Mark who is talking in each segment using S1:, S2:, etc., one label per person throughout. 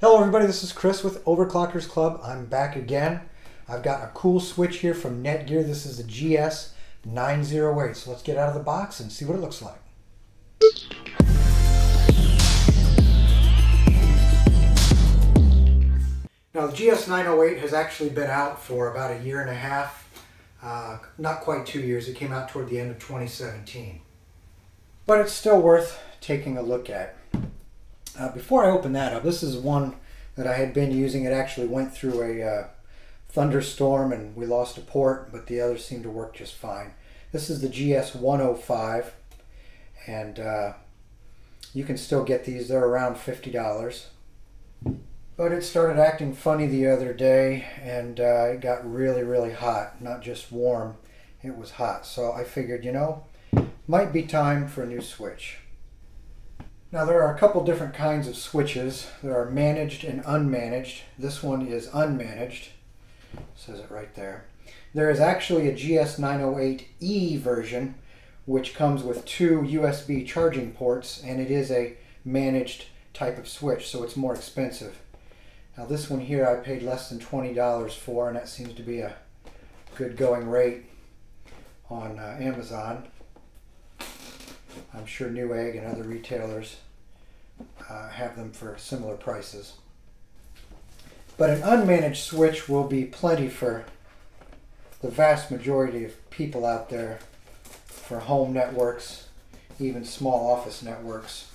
S1: Hello everybody, this is Chris with Overclockers Club. I'm back again. I've got a cool switch here from Netgear. This is the GS908. So let's get out of the box and see what it looks like. Now the GS908 has actually been out for about a year and a half, uh, not quite two years. It came out toward the end of 2017. But it's still worth taking a look at. Uh, before I open that up, this is one that I had been using. It actually went through a uh, thunderstorm and we lost a port, but the others seemed to work just fine. This is the GS105 and uh, you can still get these. They're around $50. But it started acting funny the other day and uh, it got really, really hot. Not just warm, it was hot. So I figured, you know, might be time for a new switch. Now there are a couple different kinds of switches. There are managed and unmanaged. This one is unmanaged. It says it right there. There is actually a GS908E version which comes with two USB charging ports and it is a managed type of switch so it's more expensive. Now this one here I paid less than $20 for and that seems to be a good going rate on uh, Amazon. I'm sure Newegg and other retailers uh, have them for similar prices. But an unmanaged switch will be plenty for the vast majority of people out there for home networks, even small office networks.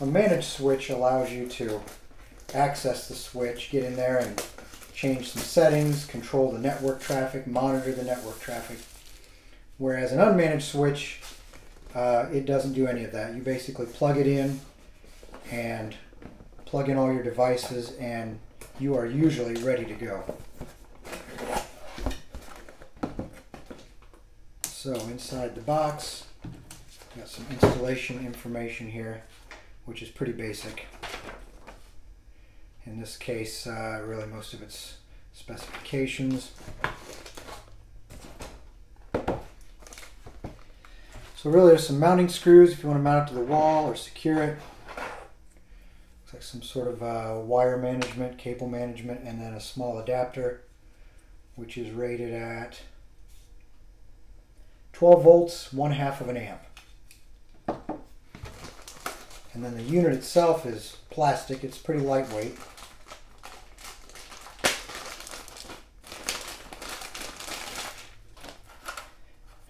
S1: A managed switch allows you to access the switch, get in there and change some settings, control the network traffic, monitor the network traffic. Whereas an unmanaged switch uh, it doesn't do any of that. You basically plug it in and plug in all your devices and you are usually ready to go. So inside the box, got some installation information here, which is pretty basic. In this case, uh, really most of its specifications. So really there's some mounting screws if you want to mount it to the wall or secure it. Looks like some sort of uh, wire management, cable management, and then a small adapter which is rated at 12 volts, one half of an amp. And then the unit itself is plastic, it's pretty lightweight.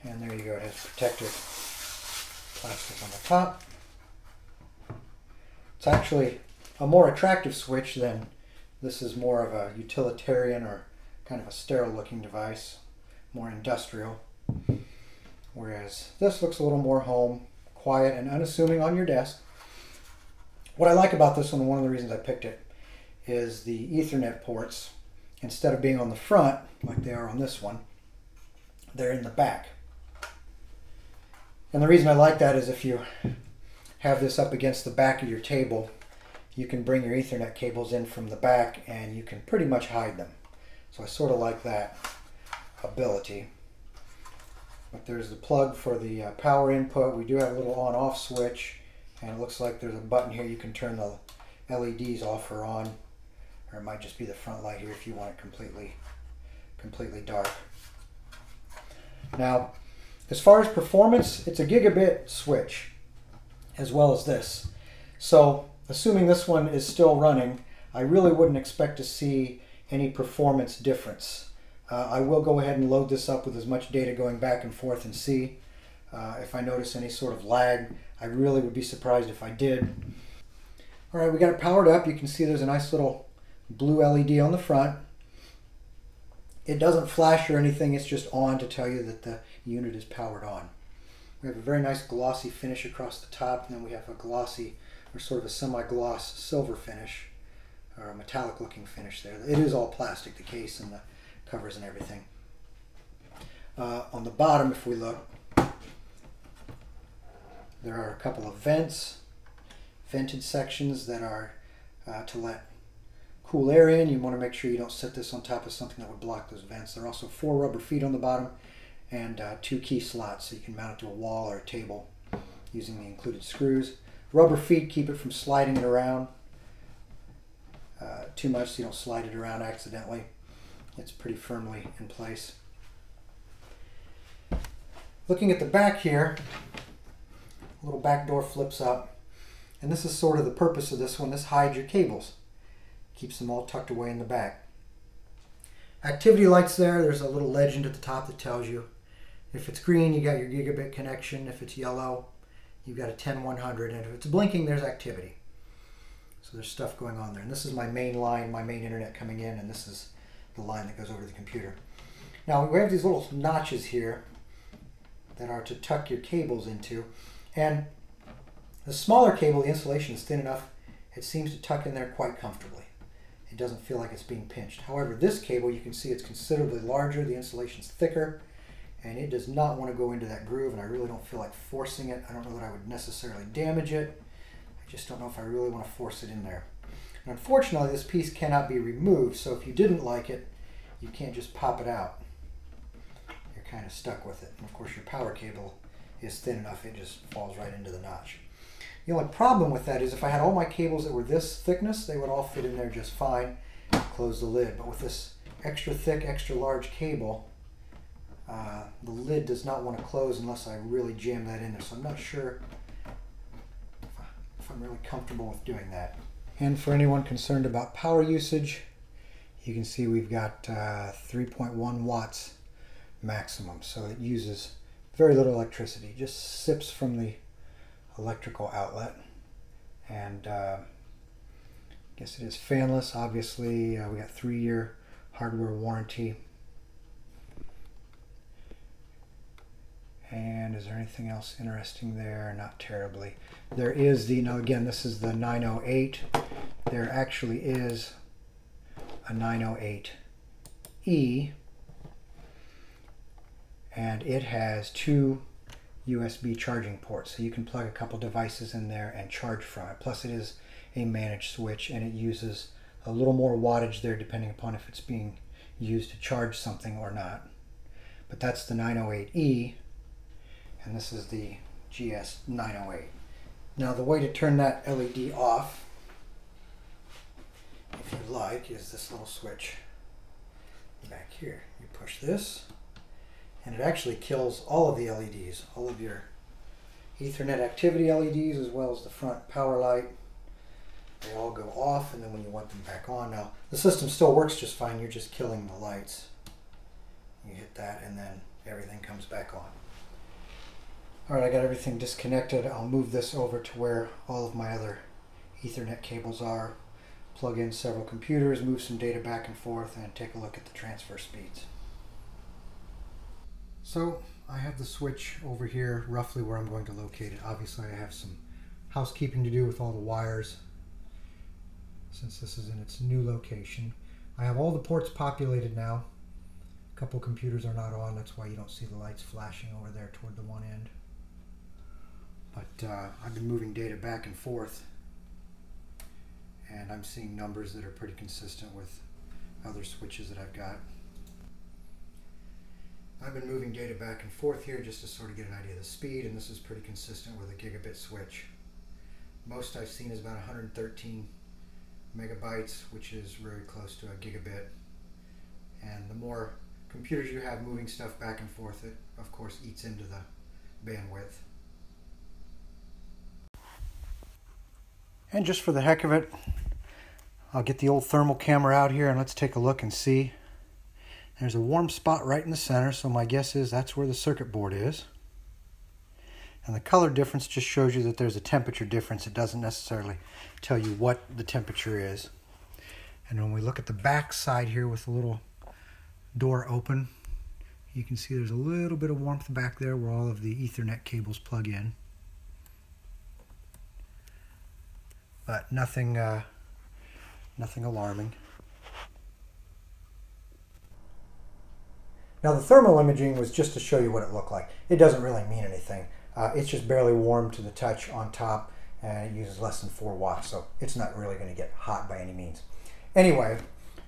S1: And there you go, it has protective plastic on the top. It's actually a more attractive switch than this is more of a utilitarian or kind of a sterile looking device, more industrial. Whereas this looks a little more home, quiet and unassuming on your desk. What I like about this one, one of the reasons I picked it, is the Ethernet ports. Instead of being on the front, like they are on this one, they're in the back. And the reason I like that is if you have this up against the back of your table, you can bring your Ethernet cables in from the back and you can pretty much hide them. So I sort of like that ability. But there's the plug for the uh, power input. We do have a little on-off switch and it looks like there's a button here you can turn the LEDs off or on or it might just be the front light here if you want it completely completely dark. Now as far as performance, it's a gigabit switch as well as this. So assuming this one is still running, I really wouldn't expect to see any performance difference. Uh, I will go ahead and load this up with as much data going back and forth and see uh, if I notice any sort of lag. I really would be surprised if I did. All right, we got it powered up. You can see there's a nice little blue LED on the front. It doesn't flash or anything, it's just on to tell you that the unit is powered on. We have a very nice glossy finish across the top, and then we have a glossy or sort of a semi-gloss silver finish, or a metallic looking finish there. It is all plastic, the case and the covers and everything. Uh, on the bottom, if we look, there are a couple of vents, vented sections that are uh, to let cool air in. You want to make sure you don't set this on top of something that would block those vents. There are also four rubber feet on the bottom and uh, two key slots so you can mount it to a wall or a table using the included screws. Rubber feet keep it from sliding it around. tuck too much so you don't slide it around accidentally. It's pretty firmly in place. Looking at the back here, a little back door flips up. And this is sort of the purpose of this one. This hides your cables. Keeps them all tucked away in the back. Activity lights there. There's a little legend at the top that tells you. If it's green, you got your gigabit connection. If it's yellow, you've got a 10100. And if it's blinking, there's activity. So there's stuff going on there. And this is my main line, my main internet coming in, and this is the line that goes over to the computer. Now we have these little notches here that are to tuck your cables into. And the smaller cable, the insulation is thin enough, it seems to tuck in there quite comfortably. It doesn't feel like it's being pinched. However, this cable, you can see it's considerably larger, the insulation's thicker, and it does not want to go into that groove, and I really don't feel like forcing it. I don't know that I would necessarily damage it. I just don't know if I really want to force it in there. And unfortunately, this piece cannot be removed, so if you didn't like it, you can't just pop it out. You're kind of stuck with it. And of course, your power cable is thin enough, it just falls right into the notch. The only problem with that is if I had all my cables that were this thickness, they would all fit in there just fine, close the lid. But with this extra thick, extra large cable, uh, the lid does not want to close unless I really jam that in there. So I'm not sure if I'm really comfortable with doing that. And for anyone concerned about power usage, you can see we've got uh, 3.1 watts maximum. So it uses very little electricity, just sips from the electrical outlet. And uh, I guess it is fanless, obviously. Uh, we got three year hardware warranty. And is there anything else interesting there? Not terribly. There is the, now again, this is the 908. There actually is a 908E and it has two USB charging port. So you can plug a couple devices in there and charge from it. Plus it is a managed switch and it uses a little more wattage there depending upon if it's being used to charge something or not. But that's the 908E and this is the GS908. Now the way to turn that LED off, if you like, is this little switch back here. You push this and it actually kills all of the LEDs, all of your Ethernet activity LEDs as well as the front power light. They all go off and then when you want them back on, now the system still works just fine, you're just killing the lights. You hit that and then everything comes back on. Alright, I got everything disconnected. I'll move this over to where all of my other Ethernet cables are, plug in several computers, move some data back and forth, and take a look at the transfer speeds. So I have the switch over here roughly where I'm going to locate it. Obviously I have some housekeeping to do with all the wires since this is in its new location. I have all the ports populated now. A couple computers are not on, that's why you don't see the lights flashing over there toward the one end. But uh, I've been moving data back and forth and I'm seeing numbers that are pretty consistent with other switches that I've got. I've been moving data back and forth here just to sort of get an idea of the speed, and this is pretty consistent with a gigabit switch. Most I've seen is about 113 megabytes, which is very close to a gigabit. And the more computers you have moving stuff back and forth, it of course eats into the bandwidth. And just for the heck of it, I'll get the old thermal camera out here and let's take a look and see there's a warm spot right in the center, so my guess is that's where the circuit board is. And the color difference just shows you that there's a temperature difference. It doesn't necessarily tell you what the temperature is. And when we look at the back side here with the little door open, you can see there's a little bit of warmth back there where all of the Ethernet cables plug in. But nothing, uh, nothing alarming. Now the thermal imaging was just to show you what it looked like. It doesn't really mean anything. Uh, it's just barely warm to the touch on top and it uses less than 4 watts, so it's not really going to get hot by any means. Anyway,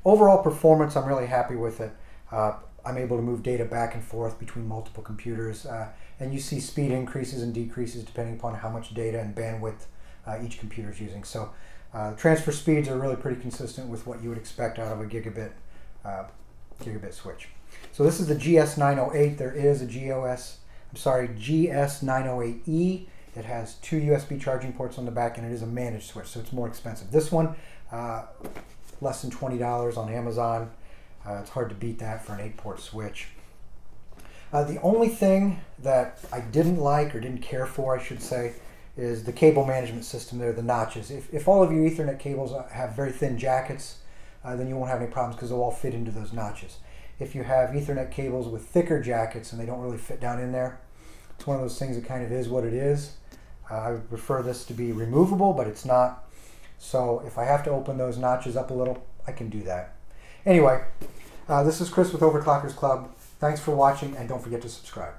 S1: overall performance, I'm really happy with it. Uh, I'm able to move data back and forth between multiple computers, uh, and you see speed increases and decreases depending upon how much data and bandwidth uh, each computer is using. So Uh, transfer speeds are really pretty consistent with what you would expect out of a gigabit uh, gigabit switch. So this is the GS908. There is a GOS, I'm sorry, GS908E. It has two USB charging ports on the back, and it is a managed switch, so it's more expensive. This one, uh, less than $20 on Amazon. Uh, it's hard to beat that for an 8-port switch. Uh, the only thing that I didn't like or didn't care for, I should say, is the cable management system there, the notches. If, if all of your Ethernet cables have very thin jackets, uh, then you won't have any problems because they'll all fit into those notches. If you have Ethernet cables with thicker jackets and they don't really fit down in there, it's one of those things that kind of is what it is. Uh, I would prefer this to be removable, but it's not. So if I have to open those notches up a little, I can do that. Anyway, uh, this is Chris with Overclockers Club. Thanks for watching and don't forget to subscribe.